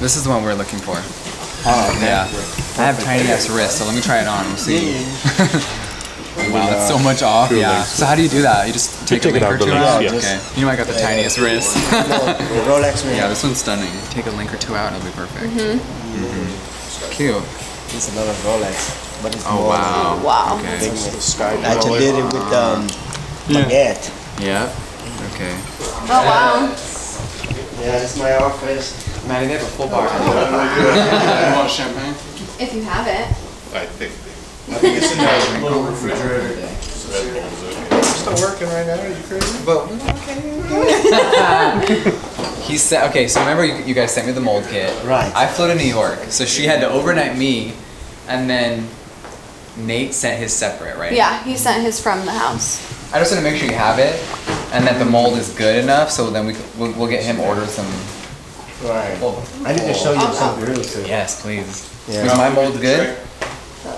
This is the one we're looking for. Oh, okay. Yeah. I have tiny ass wrists, so let me try it on. We'll see. wow, that's so much off. Two Yeah. So how do you do that? You just take, take a link or two out? yes. Okay. You know I got the tiniest wrist. No, Rolex man. yeah, this one's stunning. Take a link or two out, and it'll be perfect. Mm-hmm. Cute. It's another Rolex, but it's Oh more wow. Wow. Okay. big The one. sky I just did it with um, baguette. Yeah. Okay. Oh wow. Yeah, it's my office. Maddie, they have a full bar. you want champagne? If you have it. I think. I think it's in the little refrigerator. Still working right now? Are you crazy? But he said, okay. So remember, you, you guys sent me the mold kit. Right. I flew to New York, so she had to overnight me, and then Nate sent his separate, right? Yeah, he sent his from the house. I just want to make sure you have it, and that the mold is good enough, so then we we'll, we'll get him order some. Right. Well, I need to show you something real too. Yes, please. Yeah. Is my mold good?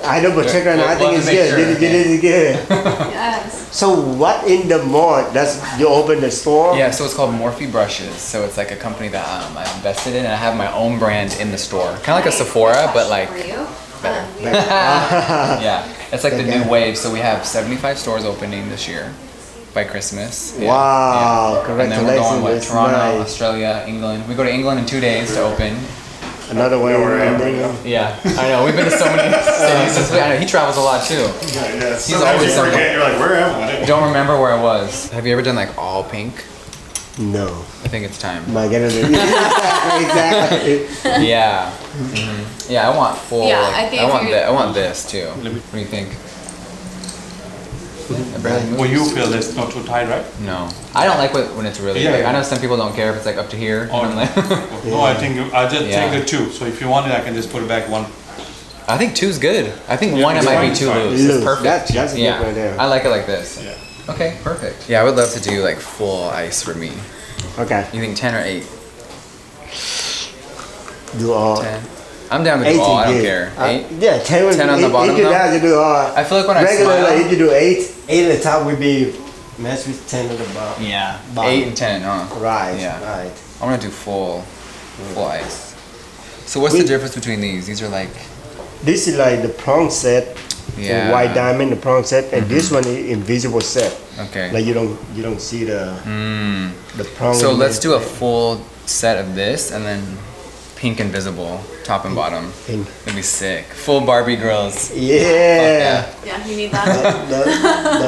I know, but check right now. I We'll think have it's to make good. sure, Did it, did it good. Yes. So what in the mall? That's you open the store. Yeah, so it's called Morphe Brushes. So it's like a company that um, I invested in, and I have my own brand in the store, kind of like a Sephora, but like better. Yeah, it's like the new wave. So we have 75 stores opening this year by Christmas. Yeah, Wow, yeah. And then we're going congratulations, what Toronto, nice. Australia, England. We go to England in two days to open. Another one. wherever, and yeah. Yeah, I know. We've been to so many cities. This week. I know he travels a lot too. Yeah, yeah. He's always you somewhere. forget, You're like, where am I? Don't remember where I was. Have you ever done like all pink? No. I think it's time. My God. exactly. Exactly. Yeah. Mhm. Yeah, I want full. Yeah, like, I think I want you- this. I want this too. What do you think? It barely moves. Well, you feel it's not too tight, right? No, I don't like when when it's really Yeah, big. yeah. I know some people don't care if it's like up to here. Oh, and I'm like, No, I think I just Yeah. take the two. So if you want it, I can just put it back one. I think two's good. I think Yeah, one it might be one's too loose. Loose. It's perfect. That's- that's good yeah. right there. I like it like this. Yeah. Okay, perfect. Yeah, I would love to do like full ice for me. Okay. You think ten or eight? Do all. Ten. I'm down to do Eight all. I don't good. care. Uh, Eight. yeah, ten. would Ten be- on the bottom, Eight you though? down, you do all. I feel like when I regular, smile- like, if you do eight, eight at the top would be match with ten at the bottom. Yeah. Bottom. Eight and ten, huh? Right. Yeah. Right. I want to do full, full ice. So what's the difference between these? These are like, This is like the prong set, yeah. the white diamond, the prong set, and this one is invisible set. Okay. Like you don't you don't see the Mm. the prong. So let's do a full set of this and then pink invisible, top and bottom. Pink. It'd be sick. Full Barbie girls. Yeah. Yeah, you need that. The- the-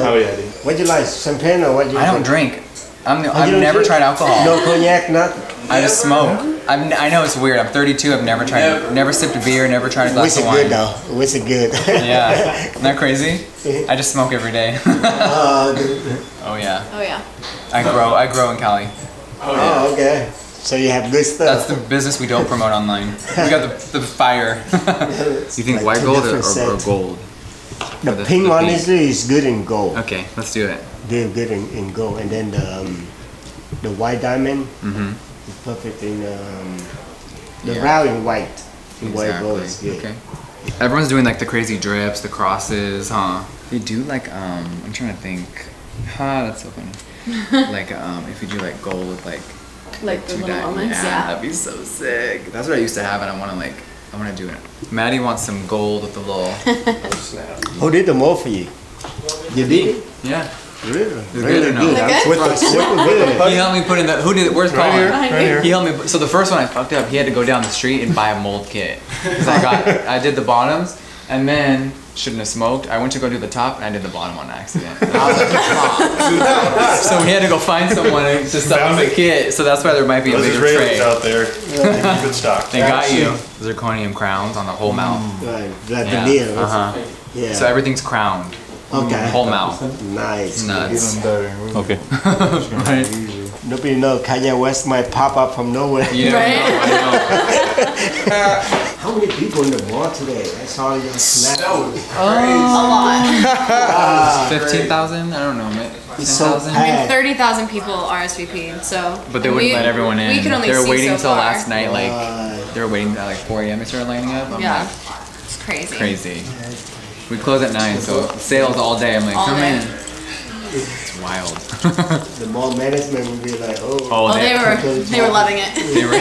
Oh yeah, dude. what you like, champagne or what you? I don't drink. I'm the, oh, I've never drink? tried alcohol. No cognac, nothing. I just smoke. I'm, I know it's weird. I'm 32. I've never tried. Never sipped a beer. Never tried a glass What's of it wine. good though? What's it good? Yeah. Isn't that crazy? I just smoke every day. Uh, oh yeah. Oh yeah. I grow. I grow in Cali. oh, okay. So you have good That's the business we don't promote online. We got the, the fire. you think like white gold or, or, or gold? the, the- pink the one pink. is is good in gold. Okay, let's do it. They're good in, in gold, and then the um, the white diamond Mm-hmm. is perfect in um, the Yeah. round in white. In white gold is Exactly. good. Okay. Everyone's doing like the crazy drips, the crosses, huh? They do like um. I'm trying to think. Ha, that's so funny. like um, if you do like gold with like Like the two little di- moments, yeah, yeah. that'd be so sick. That's what I used to have, and I want to like. I want to do it. Maddie wants some gold with the little. Who did the mold for you? You did? Yeah. Really? good Really or no? good. Is it I'm good? With the good. He helped me put in the. Who did it? Where's Right Colin? here, right you. here. He helped me. So the first one I fucked up. He had to go down the street and buy a mold kit. 'Cause I got, I did the bottoms, and then shouldn't have smoked. I went to go do the top, and I did the bottom on accident. And I was like, "Fuck." so we had to go find someone to sell Found us a it. kit. So that's why there might be a Those bigger Israelis tray. out there, they keep it stocked. They got you zirconium crowns on the whole mouth. Right. The Yeah. veneer. Uh huh. Yeah. So everything's crowned, okay. whole mouth. Nice. Nuts. Okay. right? Nobody know Kanye West might pop up from nowhere. You never Right? know, I know. How many people in the mall today? I saw you snap. A lot. Fifteen thousand? I don't know. Ten It's so thousand? packed. Thirty thousand people RSVP. So. But they wouldn't we- let everyone in. We can only they were see waiting so until far. last night, like Right. they were waiting at like 4 a.m. They started lining up. I'm Yeah. like, It's crazy. crazy. We close at nine, so sales all day. I'm like, All come day. in. It's wild. The mall management would be like, oh. Oh, oh they were they were loving it. they were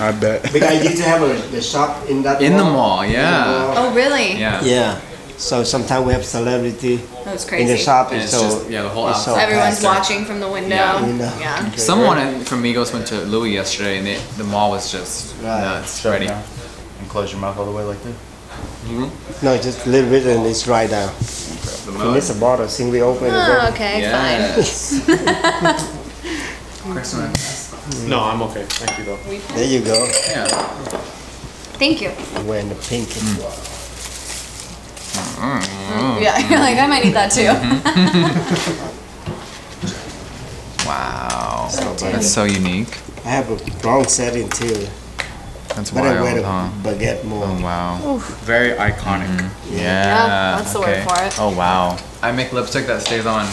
I bet. Because I used to have a the shop in that in the mall. mall. Yeah. Oh, really? Yeah. Yeah. So sometimes we have celebrity That was in the shop. And It's it's so just yeah, the whole it's so. Everyone's packed. watching from the window. Yeah. You know. Yeah. Someone in- from Migos went to Louis yesterday, and they, the mall was just Right. nuts. Ready. And close your mouth all the way like this. Mm-hmm. No, just a little bit and it's right down. The And it's a bottle. See, we open it. Oh, okay, Yes. Excellent. No, I'm okay. Thank you though. There you go. Yeah. Thank you. Wearing the pink as Mm. well. Yeah, you're like I might need that too. Wow. That's so unique. I have a prong setting too, That's but I wear wild, the huh? baguette more. Oh wow. Very iconic. Yeah. Yeah, that's the word for it. Oh wow. I make lipstick that stays on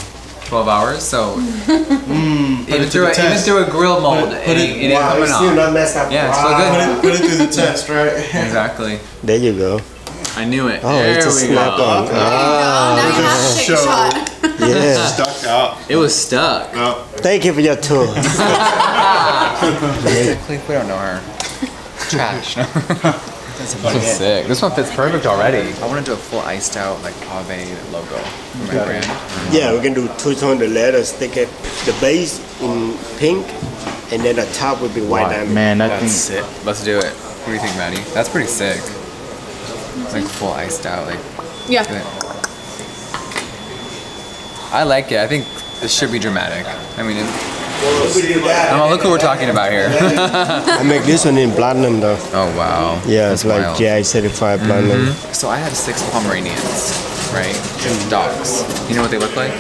12 hours, so Mm, even it to through the a, even through a grill mold, it- it, put it- ain't- it ain't Wow, coming it's still off. not messed up. Yeah, it's still Wow. good. Put it, put it through the test, right? Exactly. There you go. I knew it. Oh, there it's a we snap go. on. Oh, now you have to take a Show. shot. Yeah. Stuck out. It was stuck. No. Thank you for your tour. We don't know her. Trash. That's so sick. This one fits perfect already. I want to do a full iced out like pave logo for my brand. yeah, we can do two tone the letter, stick it the base in pink, and then the top would be white diamond. Man, that That's sick. Let's do it. What do you think, Maddie? That's pretty sick. It's like full iced out. Like, Yeah. look at it. I like it. I think this should be dramatic. I mean, it, oh, look who we're talking about here. I make this one in platinum though. oh wow. Yeah, That's it's like. GI certified mm-hmm. platinum. So I had six Pomeranians, right? Dogs. You know what they look like?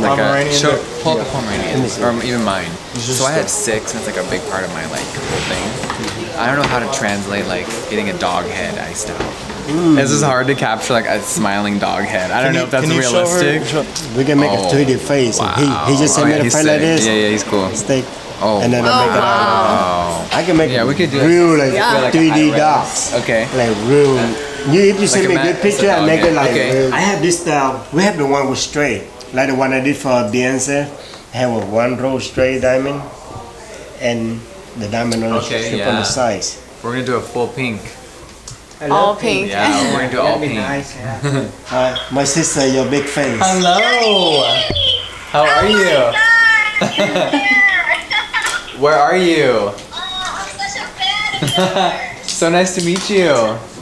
Like a, Pomeranian show, dog? pull up a Pomeranian, or even mine. So I had six, and it's like a big part of my like whole thing. I don't know how to translate like getting a dog head iced out. Mm. This is hard to capture like a smiling dog head. I don't know if that's Can show her- realistic. We can make Oh, a 3D face. Wow. He, he just Oh, sent yeah, me the he's face like this. Yeah, yeah, he's cool. Stick. Oh, And then I make it out. wow. I can make Yeah, we could do real like Yeah. like 3D dogs. Okay. Like real. You, if you send a me a good picture, I dog make it like Okay. real. I have this style. We have the one with straight, like the one I did for Beyonce. I have a one row straight diamond, and the diamond on the Okay, strip on yeah. the sides. We're gonna do a full pink. All pink. Yeah, we're gonna do all pink. Uh, my sister, your big fans. Hello. How are you? Where are you? Oh, I'm such a fan of. So nice to meet you.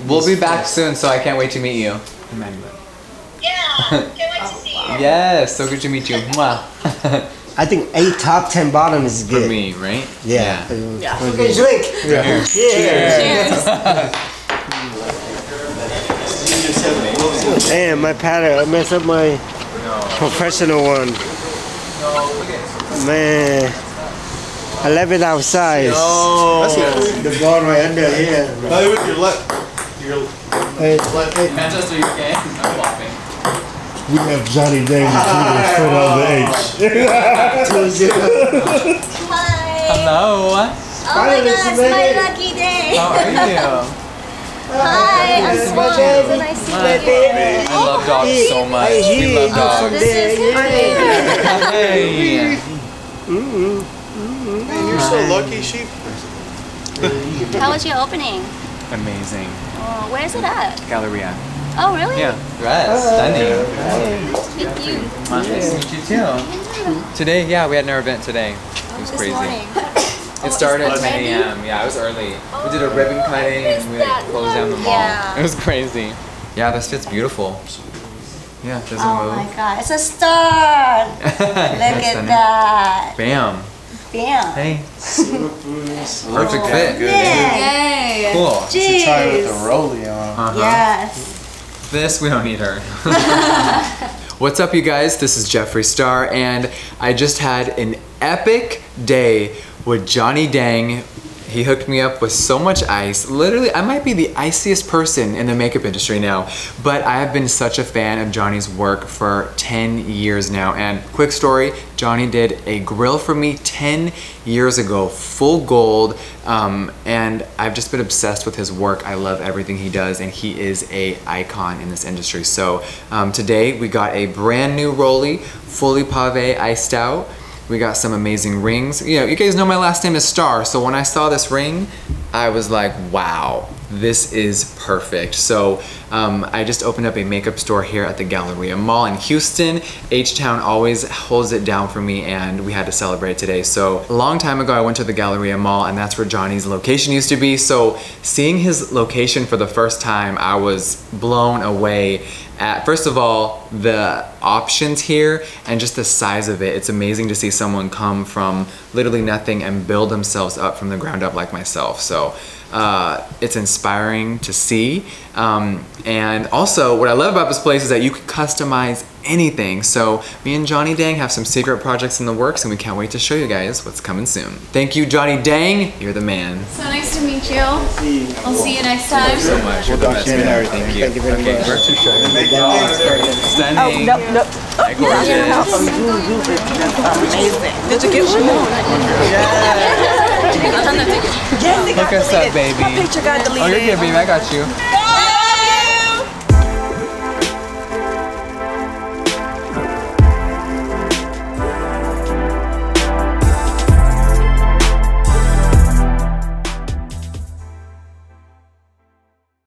We'll be back soon, so I can't wait to meet you. Yeah. Yes, so good to meet you. Mwah. I think eight top ten bottom is good. For me, right? Yeah. Yeah. Okay, drink. Yeah. Cheers. Damn, my pattern. I messed up my professional one. Man. I left it outside. Oh. The ball right under here. Play with your left. Your Hey, left. hey, Manchester, UK. I'm flopping. we have Johnny Davis straight on the H. Hello. Oh my god, it's my lucky day. How are you? Hi, I'm Swan. So nice to meet you. I love dogs so much. We love dogs. This is Harvey. Hey. Man, you're so lucky. She. How was your opening? Amazing. Oh, where is it at? Galleria. Oh, really? Yeah. Right. Stunning. Meet you Nice to meet you too. Today, yeah, we had an event today. It was this crazy. Morning. It started at 10 a.m. Yeah, it was early. We did a ribbon cutting and we like closed down the mall. Yeah. It was crazy. Yeah, this fit's beautiful. Yeah, it doesn't Oh move. my god, it's a star. Look at that. Bam. Bam. Hey. Perfect fit. Yeah. Yay. Cool. Try it with the Jeez. rollie on. Uh-huh. Yes. This, we don't need her. What's up, you guys? This is Jeffree Star, and I just had an epic day with Johnny Dang. He hooked me up with so much ice. Literally, I might be the iciest person in the makeup industry now, but I have been such a fan of Johnny's work for 10 years now. And quick story, Johnny did a grill for me 10 years ago, full gold, um, and I've just been obsessed with his work. I love everything he does, and he is a icon in this industry. So um, today we got a brand new Rolly, fully pave iced out. We got some amazing rings. You know, you guys know my last name is Star, so when I saw this ring, I was like, wow, this is perfect. So um, I just opened up a makeup store here at the Galleria Mall in Houston. H-Town always holds it down for me and we had to celebrate today. So a long time ago I went to the Galleria Mall and that's where Johnny's location used to be. So seeing his location for the first time, I was blown away at, first of all, the options here and just the size of it. It's amazing to see someone come from literally nothing and build themselves up from the ground up like myself. So uh, it's inspiring to see. Um, and also, what I love about this place is that you can customize anything. So me and Johnny Dang have some secret projects in the works and we can't wait to show you guys what's coming soon. Thank you, Johnny Dang. You're the man. So nice to meet you. I'll see you next time. so much. You're the best, man. Thank you. Thank you very okay, much. we're too shy. Stunning. No, no. Hi, gorgeous. Amazing. Did you get one Look us up, baby. Picture got Oh, you're deleted. good, baby. I got you.